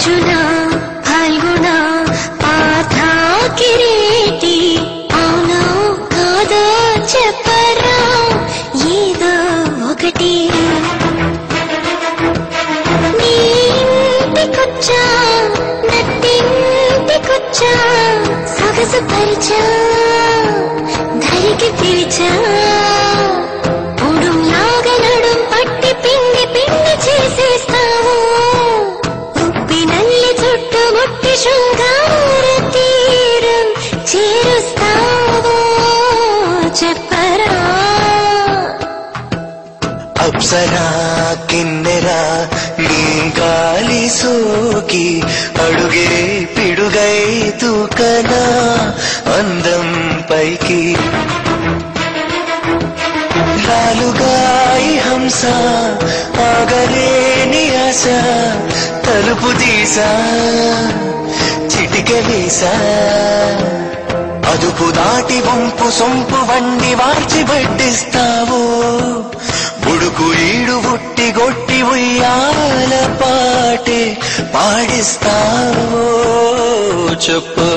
అర్జున ఫల్గుణ పాథ కిరీటి అవునా కాదా చెప్పరా ఏదో ఒకటి. నీ ఇంటికొచ్చా నట్టింటికొచ్చా సొగసు పరిచా ధరికి పిలిచా. చెప్పరా? అప్సరా కిన్నెరా నీ గాలి సోకి అడుగే పిడుగై తూకనా అందం పైకి. లాలుగాయి హంస ఆగలేని ఆశ తలుపు తీసా చిటిక వేసా. అదుపు దాటి వంపు సొంపు వండి వార్చి వడ్డిస్తావు. బుడుకు ఈడు ఉట్టి గొట్టి ఉయ్యాల పాటే పాడిస్తావు. చెప్పు